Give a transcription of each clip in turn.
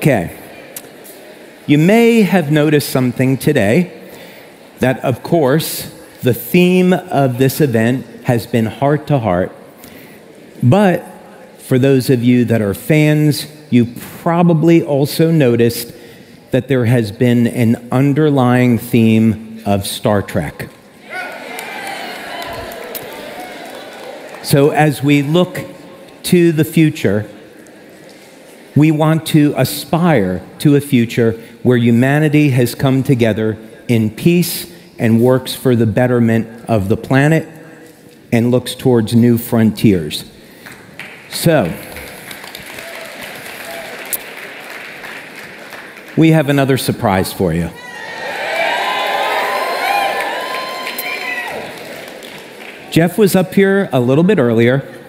Okay. You may have noticed something today that, of course, the theme of this event has been heart to heart. But for those of you that are fans, you probably also noticed that there has been an underlying theme of Star Trek. So, as we look to the future, we want to aspire to a future where humanity has come together in peace and works for the betterment of the planet and looks towards new frontiers. So, we have another surprise for you. Jeff was up here a little bit earlier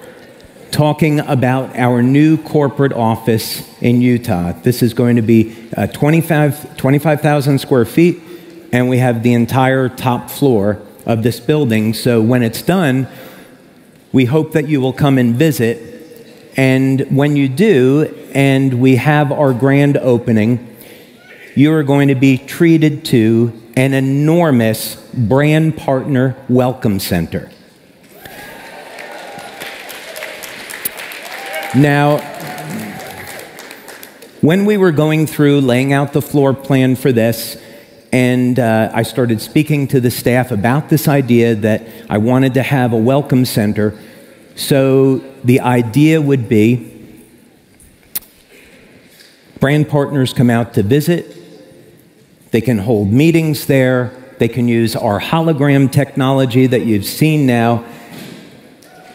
talking about our new corporate office in Utah. This is going to be uh, 25,000 25, square feet, and we have the entire top floor of this building. So when it's done, we hope that you will come and visit. And when you do, and we have our grand opening, you are going to be treated to an enormous brand partner welcome center. Now, when we were going through laying out the floor plan for this, and uh, I started speaking to the staff about this idea that I wanted to have a welcome center. So the idea would be brand partners come out to visit, they can hold meetings there, they can use our hologram technology that you've seen now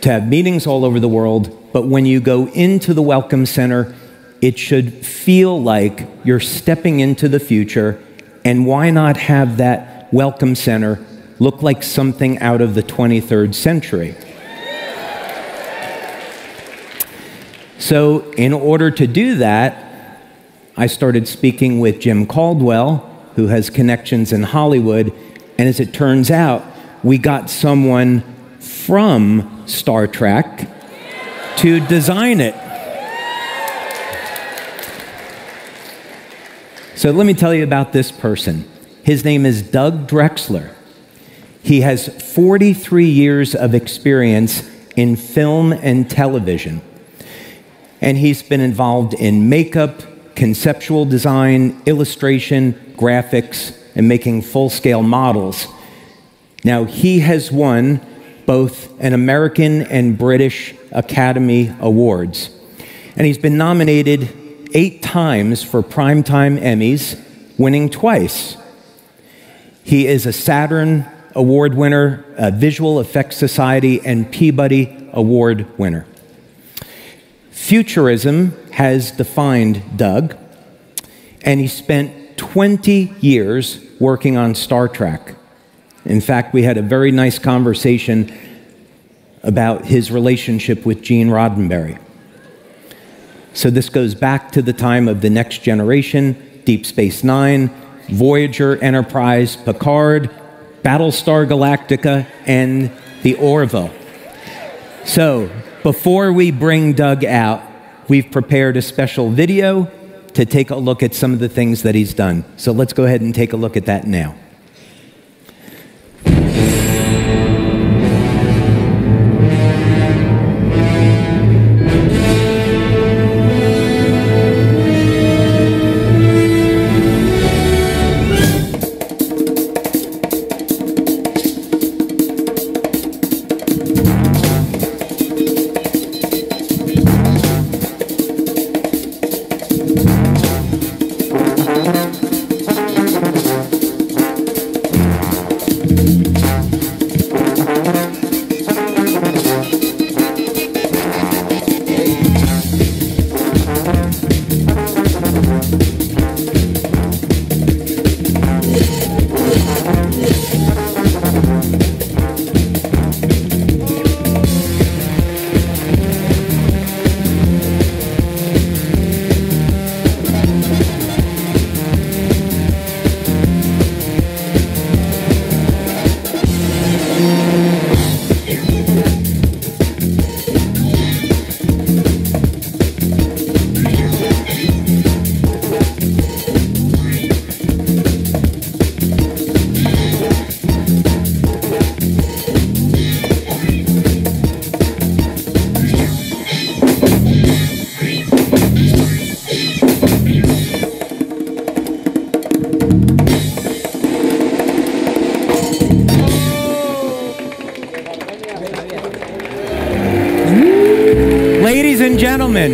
to have meetings all over the world but when you go into the Welcome Center, it should feel like you're stepping into the future. And why not have that Welcome Center look like something out of the 23rd century? So, in order to do that, I started speaking with Jim Caldwell, who has connections in Hollywood. And as it turns out, we got someone from Star Trek to design it. So let me tell you about this person. His name is Doug Drexler. He has 43 years of experience in film and television. And he's been involved in makeup, conceptual design, illustration, graphics, and making full scale models. Now, he has won both an American and British Academy Awards. And he's been nominated eight times for Primetime Emmys, winning twice. He is a Saturn Award winner, a Visual Effects Society, and Peabody Award winner. Futurism has defined Doug, and he spent 20 years working on Star Trek. In fact, we had a very nice conversation about his relationship with Gene Roddenberry. So this goes back to the time of the next generation, Deep Space Nine, Voyager, Enterprise, Picard, Battlestar Galactica, and the Orville. So before we bring Doug out, we've prepared a special video to take a look at some of the things that he's done. So let's go ahead and take a look at that now.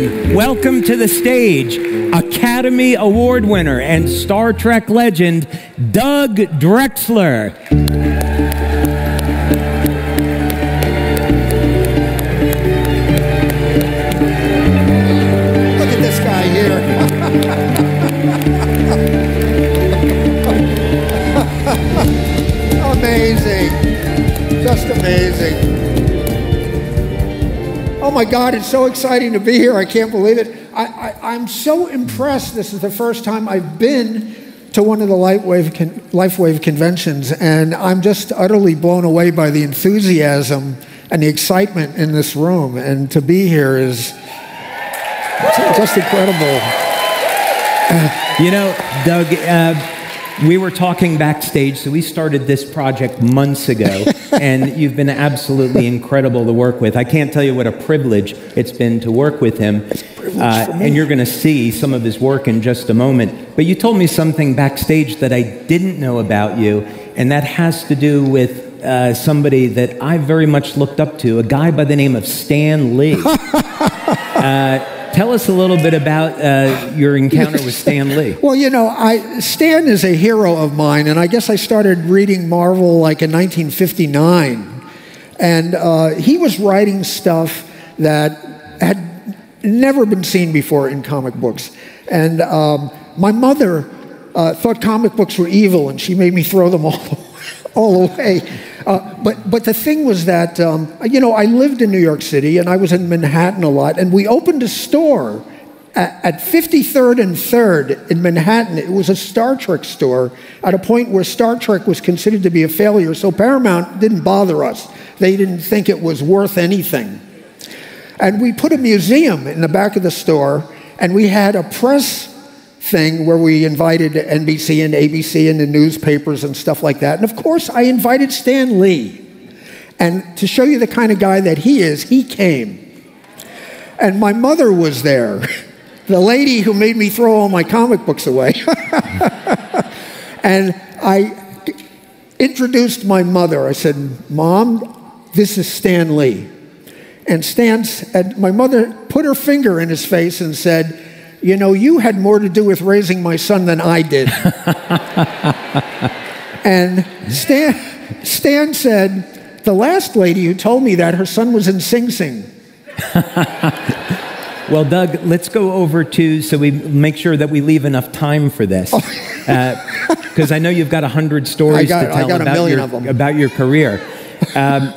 Welcome to the stage Academy Award winner and Star Trek legend, Doug Drexler. My God, it's so exciting to be here. I can't believe it. I, I, am so impressed. This is the first time I've been to one of the LifeWave, con- conventions, and I'm just utterly blown away by the enthusiasm and the excitement in this room. And to be here is just incredible. You know, Doug, uh, we were talking backstage, so we started this project months ago, and you've been absolutely incredible to work with. I can't tell you what a privilege it's been to work with him. Uh, and you're going to see some of his work in just a moment. But you told me something backstage that I didn't know about you, and that has to do with uh, somebody that I very much looked up to, a guy by the name of Stan Lee. uh, Tell us a little bit about uh, your encounter with Stan Lee. well, you know, I, Stan is a hero of mine, and I guess I started reading Marvel like in 1959. And uh, he was writing stuff that had never been seen before in comic books. And um, my mother uh, thought comic books were evil, and she made me throw them all, all away. Uh, but, but the thing was that, um, you know, I lived in New York City and I was in Manhattan a lot, and we opened a store at, at 53rd and 3rd in Manhattan. It was a Star Trek store at a point where Star Trek was considered to be a failure, so Paramount didn't bother us. They didn't think it was worth anything. And we put a museum in the back of the store, and we had a press thing where we invited NBC and ABC and the newspapers and stuff like that. And of course, I invited Stan Lee. And to show you the kind of guy that he is, he came. And my mother was there, the lady who made me throw all my comic books away. and I introduced my mother. I said, Mom, this is Stan Lee. And Stan, and my mother put her finger in his face and said, you know, you had more to do with raising my son than I did. and Stan, Stan said, the last lady who told me that her son was in Sing Sing. well, Doug, let's go over to so we make sure that we leave enough time for this. Because uh, I know you've got a hundred stories I got, to tell about your, about your career. Um,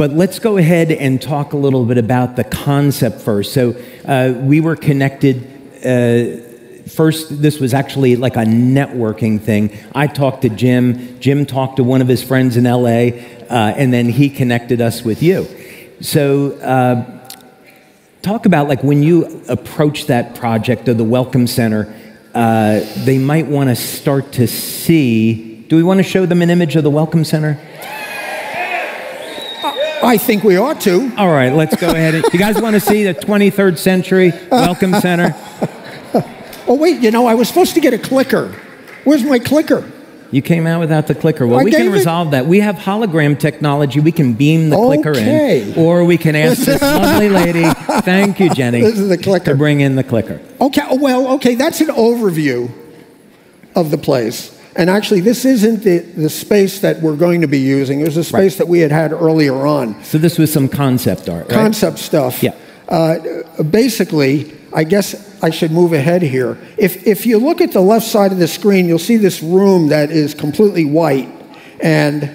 but let's go ahead and talk a little bit about the concept first. So uh, we were connected. Uh, first, this was actually like a networking thing. I talked to Jim. Jim talked to one of his friends in LA, uh, and then he connected us with you. So uh, talk about like when you approach that project of the Welcome Center. Uh, they might want to start to see. Do we want to show them an image of the Welcome Center? I think we ought to. All right, let's go ahead. you guys want to see the 23rd Century Welcome Center? oh, wait, you know, I was supposed to get a clicker. Where's my clicker? You came out without the clicker. Well, I we can gave it- resolve that. We have hologram technology. We can beam the clicker in. Or we can ask this lovely lady, thank you, Jenny, This is the clicker. to bring in the clicker. Okay, well, okay, that's an overview of the place. And actually, this isn't the, the space that we're going to be using. It was a space that we had had earlier on. So this was some concept art, right? Concept stuff. Yeah. Uh, basically, I guess I should move ahead here. If, if you look at the left side of the screen, you'll see this room that is completely white. And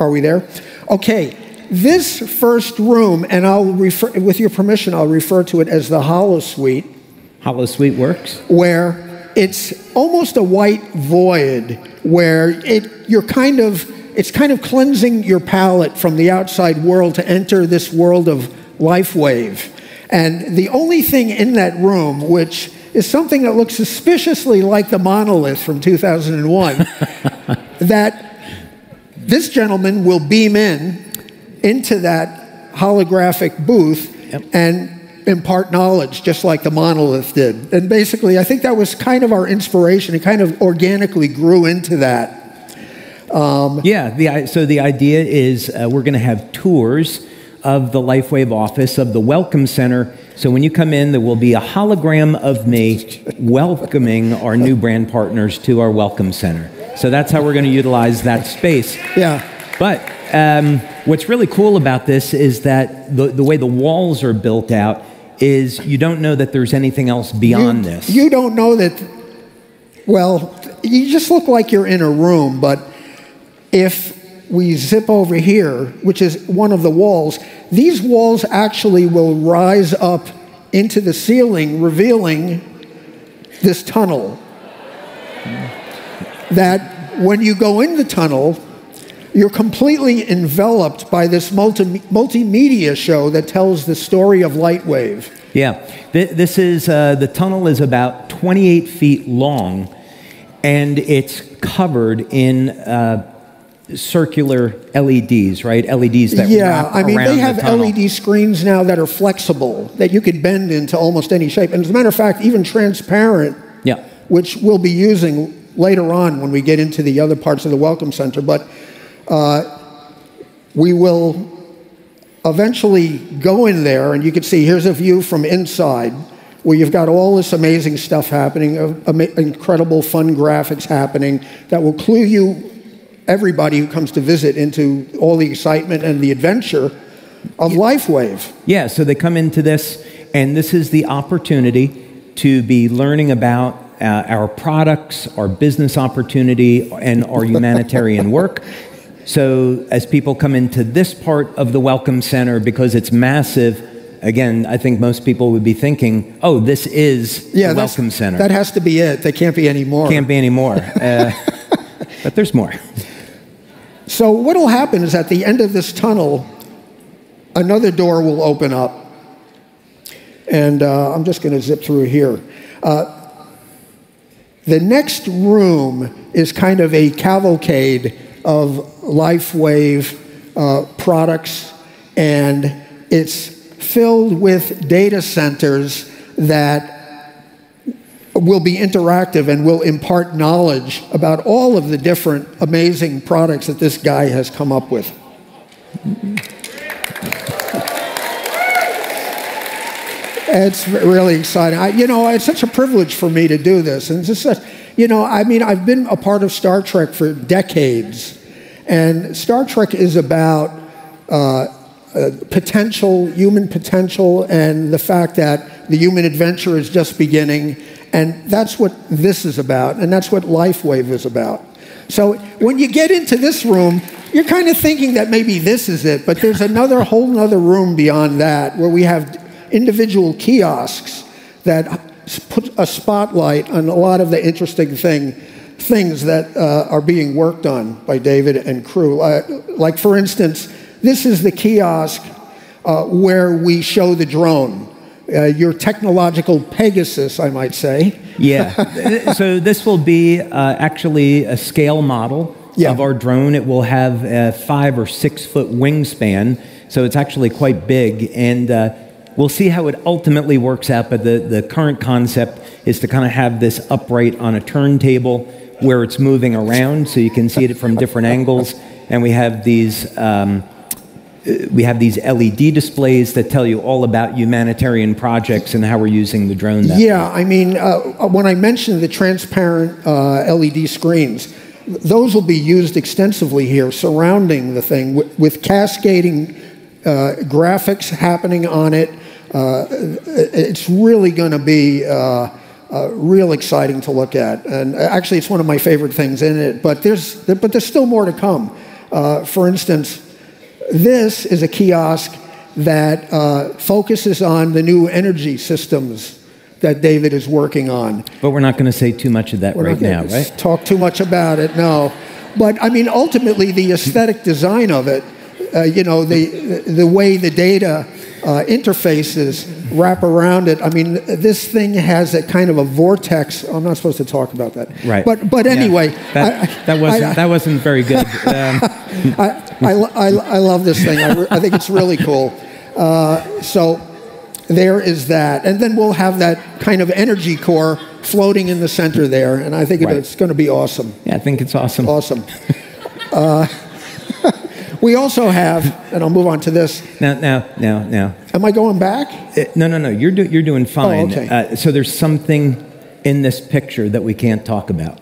are we there? Okay. This first room, and I'll refer, with your permission, I'll refer to it as the Holosuite Hollow Suite works. where it's almost a white void where it you're kind of it's kind of cleansing your palate from the outside world to enter this world of LifeWave and the only thing in that room which is something that looks suspiciously like the monolith from 2001 that this gentleman will beam in into that holographic booth Yep. and impart knowledge just like the monolith did. And basically, I think that was kind of our inspiration. It kind of organically grew into that. Yeah, the, so the idea is uh, we're going to have tours of the LifeWave office of the Welcome Center. So when you come in, there will be a hologram of me welcoming our new brand partners to our Welcome Center. So that's how we're going to utilize that space. Yeah. But um, what's really cool about this is that the, the way the walls are built out is you don't know that there's anything else beyond you, this. You don't know that, well, you just look like you're in a room, but if we zip over here, which is one of the walls, these walls actually will rise up into the ceiling, revealing this tunnel. That when you go in the tunnel, you're completely enveloped by this multi- multimedia show that tells the story of LifeWave. Yeah, this is uh, the tunnel is about 28 feet long, and it's covered in uh, circular LEDs, right? LEDs that yeah, I mean they have the LED screens now that are flexible that you can bend into almost any shape, and as a matter of fact, even transparent. Yeah, which we'll be using later on when we get into the other parts of the Welcome Center, but uh, we will eventually go in there, and you can see here's a view from inside where you've got all this amazing stuff happening, uh, incredible fun graphics happening that will clue you, everybody who comes to visit, into all the excitement and the adventure of. LifeWave. Yeah, so they come into this, and this is the opportunity to be learning about uh, our products, our business opportunity, and our humanitarian work. So, as people come into this part of the Welcome Center, because it's massive, again, I think most people would be thinking, oh, this is yeah, the Welcome Center. That has to be it. There can't be any more. Can't be any more. Uh, but there's more. So, what will happen is at the end of this tunnel, another door will open up. And uh, I'm just going to zip through here. Uh, the next room is kind of a cavalcade of LifeWave uh, products, and it's filled with data centers that will be interactive and will impart knowledge about all of the different amazing products that this guy has come up with. It's really exciting. I, you know, it's such a privilege for me to do this. And it's just, you know, I mean, I've been a part of Star Trek for decades. And Star Trek is about uh, uh, potential, human potential, and the fact that the human adventure is just beginning. And that's what this is about, and that's what LifeWave is about. So when you get into this room, you're kind of thinking that maybe this is it, but there's another whole other room beyond that where we have individual kiosks that put a spotlight on a lot of the interesting thing things that uh, are being worked on by David and crew. Uh, like, for instance, this is the kiosk uh, where we show the drone. Uh, your technological Pegasus, I might say. Yeah. so this will be uh, actually a scale model yeah. of our drone. It will have a five or six foot wingspan, so it's actually quite big. And uh, we'll see how it ultimately works out. But the, the current concept is to kind of have this upright on a turntable where it's moving around so you can see it from different angles. And we have these. Um, we have these LED displays that tell you all about humanitarian projects and how we're using the drone. yeah, way. I mean, uh, when I mentioned the transparent uh, LED screens, those will be used extensively here, surrounding the thing with, with cascading uh, graphics happening on it. Uh, it's really going to be uh, uh, real exciting to look at. And actually, it's one of my favorite things in it. But there's, but there's still more to come. Uh, for instance, this is a kiosk that uh, focuses on the new energy systems that David is working on. But we're not going to say too much of that we're right now, right? Talk too much about it, no. But I mean, ultimately, the aesthetic design of it, uh, you know, the, the way the data uh, interfaces wrap around it. I mean, this thing has a kind of a vortex. I'm not supposed to talk about that. Right. But, but anyway. Yeah. That, I, that, wasn't, I, that wasn't very good. Um. I, I, I, love this thing. I, re- I think it's really cool. Uh, so there is that. And then we'll have that kind of energy core floating in the center there. And I think right. it's going to be awesome. Yeah, I think it's awesome. Awesome. Uh, We also have, and I'll move on to this. Now, now, now, now. Am I going back? Uh, no, no, no. You're, do, you're doing fine. okay. Uh, so there's something in this picture that we can't talk about.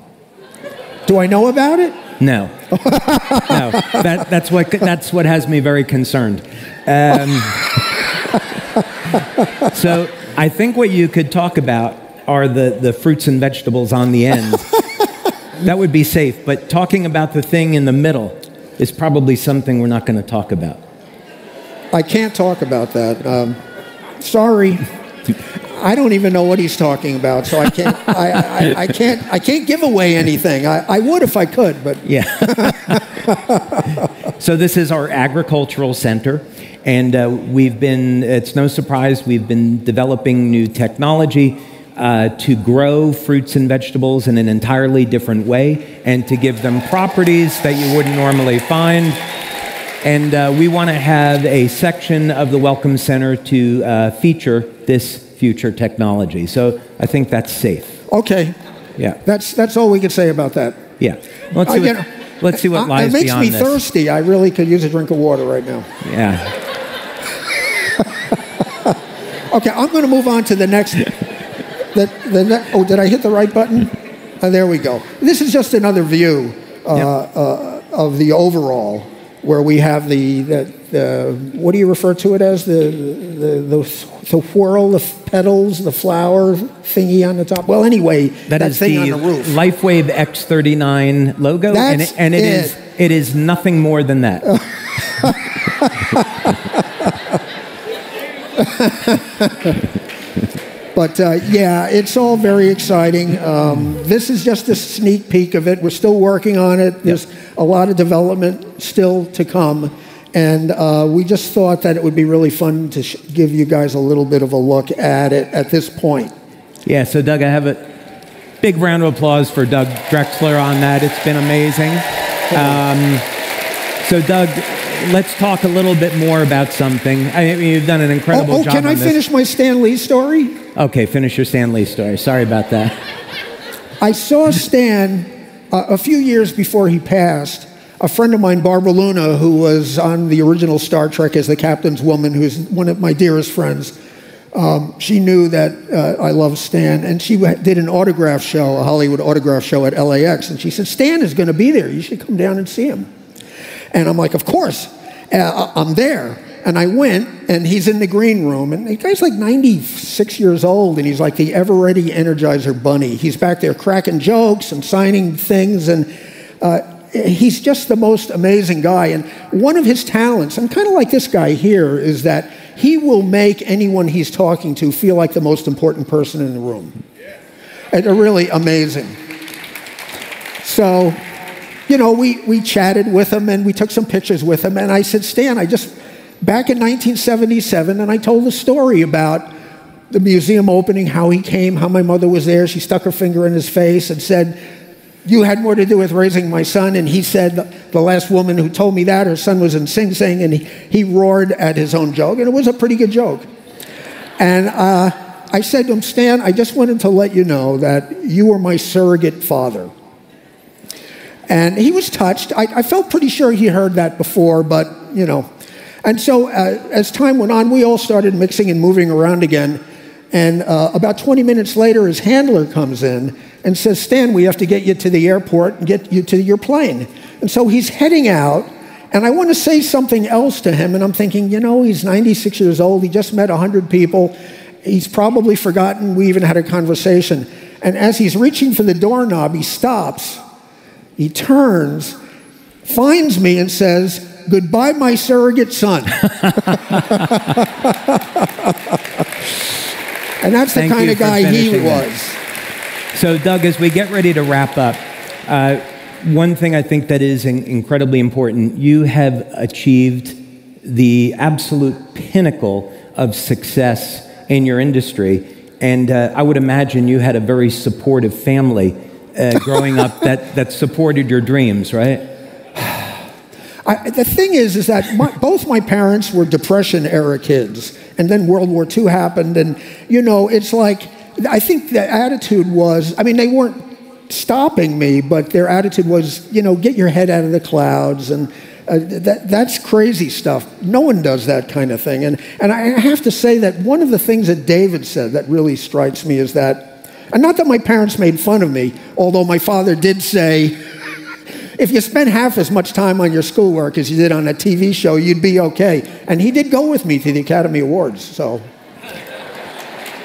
Do I know about it? No, no. That, that's what that's what has me very concerned. Um, so I think what you could talk about are the, the fruits and vegetables on the end. that would be safe. But talking about the thing in the middle is probably something we're not going to talk about. I can't talk about that. Um, sorry. I don't even know what he's talking about, so I can't. I, I, I can't. I can't give away anything. I, I would if I could, but Yeah. so this is our agricultural center, and uh, we've been. It's no surprise we've been developing new technology. Uh, to grow fruits and vegetables in an entirely different way and to give them properties that you wouldn't normally find. And uh, we want to have a section of the Welcome Center to uh, feature this future technology. So I think that's safe. okay. Yeah. That's that's all we can say about that. Yeah. Let's see you what, let's see what I- lies It makes me thirsty. I really could use a drink of water right now. Yeah. Okay, I'm going to move on to the next. Ne- oh, did I hit the right button? Uh, there we go. This is just another view uh, uh, of the overall, where we have the, the, the what do you refer to it as the the the, the whirl, the petals, the flower thingy on the top. Well, anyway, That is thing the on the roof. LifeWave X39 logo, and That's it, and it it. is it is nothing more than that. But uh, yeah, it's all very exciting. Um, this is just a sneak peek of it. We're still working on it. There's a lot of development still to come. And uh, we just thought that it would be really fun to sh- give you guys a little bit of a look at it at this point. yeah. So Doug, I have a big round of applause for Doug Drexler on that. It's been amazing. Um, so Doug, let's talk a little bit more about something. I mean, you've done an incredible Oh, oh job. can I this. finish my Stan Lee story? Okay, finish your Stan Lee story. Sorry about that. I saw Stan uh, a few years before he passed. A friend of mine, Barbara Luna, who was on the original Star Trek as the captain's woman, who's one of my dearest friends, um, she knew that uh, I love Stan, and she did an autograph show, a Hollywood autograph show at LAX, and she said, Stan is going to be there. You should come down and see him. And I'm like, of course. Uh, I'm there. And I went, and he's in the green room, and the guy's like 96 years old, and he's like the ever ready Energizer bunny. He's back there cracking jokes and signing things, and uh, he's just the most amazing guy. And one of his talents, and kind of like this guy here, is that he will make anyone he's talking to feel like the most important person in the room. And they're really amazing. So, you know, we, we chatted with him and we took some pictures with him. And I said, Stan, I just, back in 1977, and I told a story about the museum opening, how he came, how my mother was there. She stuck her finger in his face and said, You had more to do with raising my son. And he said, The last woman who told me that, her son was in Sing Sing. And he, he roared at his own joke. And it was a pretty good joke. And uh, I said to him, Stan, I just wanted to let you know that you were my surrogate father. And he was touched. I, I felt pretty sure he heard that before, but, you know. And so uh, as time went on, we all started mixing and moving around again. And uh, about 20 minutes later, his handler comes in and says, Stan, we have to get you to the airport and get you to your plane. And so he's heading out. And I want to say something else to him. And I'm thinking, you know, he's 96 years old. He just met 100 people. He's probably forgotten we even had a conversation. And as he's reaching for the doorknob, he stops. He turns, finds me, and says, Goodbye, my surrogate son. and that's the Thank kind of guy he finishing that. was. So, Doug, as we get ready to wrap up, uh, one thing I think that is in- incredibly important you have achieved the absolute pinnacle of success in your industry. And uh, I would imagine you had a very supportive family uh, growing up that, that supported your dreams, right? I, the thing is, is that my, both my parents were Depression era kids, and then World War II happened, and you know, it's like I think the attitude was. I mean, they weren't stopping me, but their attitude was, you know, get your head out of the clouds and Uh, that, that's crazy stuff. No one does that kind of thing. And, and I have to say that one of the things that David said that really strikes me is that, and not that my parents made fun of me, although my father did say, if you spent half as much time on your schoolwork as you did on a TV show, you'd be okay. And he did go with me to the Academy Awards, so.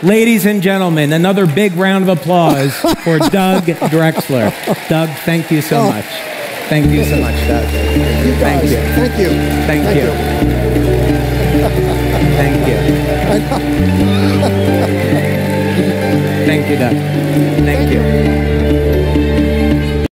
Ladies and gentlemen, another big round of applause for Doug Drexler. Doug, thank you so Oh. much. Thank you so much, Doug. You Thank you. Thank you. Thank you. Thank you. Thank you, Thank you.